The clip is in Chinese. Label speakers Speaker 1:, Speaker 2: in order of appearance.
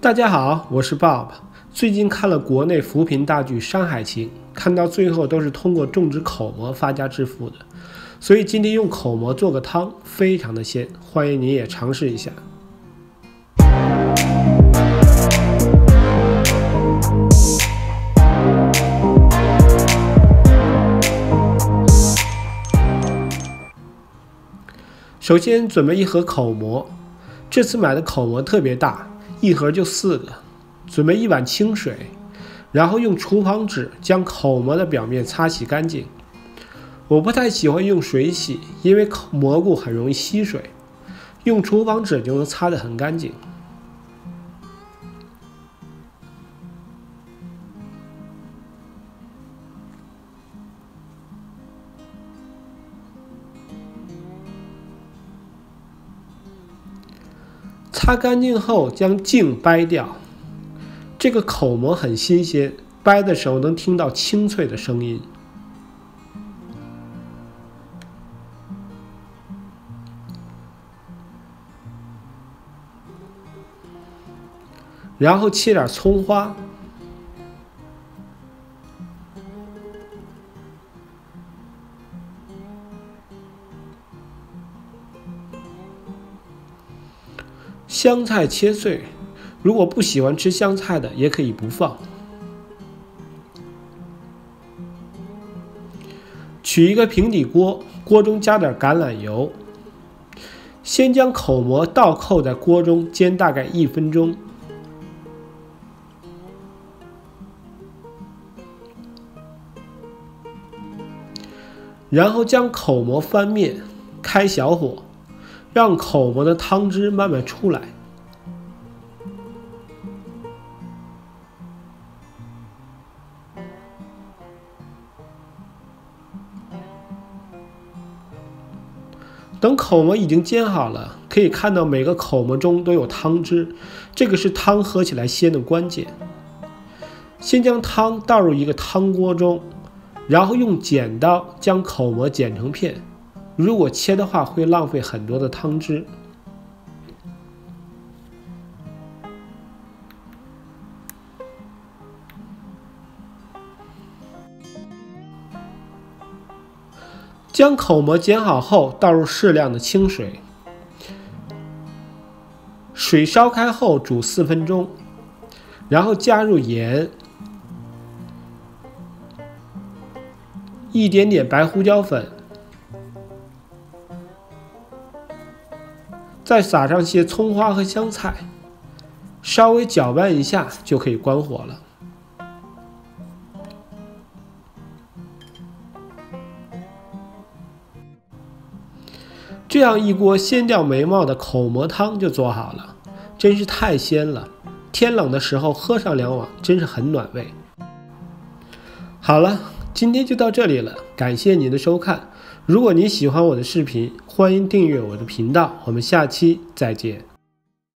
Speaker 1: 大家好，我是 Bob。最近看了国内扶贫大剧《山海情》，看到最后都是通过种植口蘑发家致富的，所以今天用口蘑做个汤，非常的鲜，欢迎你也尝试一下。首先准备一盒口蘑，这次买的口蘑特别大，一盒就四个。准备一碗清水，然后用厨房纸将口蘑的表面擦洗干净。我不太喜欢用水洗，因为蘑菇很容易吸水，用厨房纸就能擦得很干净。擦干净后，将茎掰掉。这个口蘑很新鲜，掰的时候能听到清脆的声音。然后切点葱花。香菜切碎，如果不喜欢吃香菜的，也可以不放。取一个平底锅，锅中加点橄榄油，先将口蘑倒扣在锅中煎大概一分钟，然后将口蘑翻面，开小火。让口蘑的汤汁慢慢出来。等口蘑已经煎好了，可以看到每个口蘑中都有汤汁，这个是汤喝起来鲜的关键。先将汤倒入一个汤锅中，然后用剪刀将口蘑剪成片。如果切的话，会浪费很多的汤汁。将口蘑剪好后，倒入适量的清水，水烧开后煮四分钟，然后加入盐，一点点白胡椒粉。再撒上些葱花和香菜，稍微搅拌一下就可以关火了。这样一锅鲜掉眉毛的口蘑汤就做好了，真是太鲜了！天冷的时候喝上两碗，真是很暖胃。好了，今天就到这里了，感谢您的收看。如果你喜欢我的视频，欢迎订阅我的频道。我们下期再见。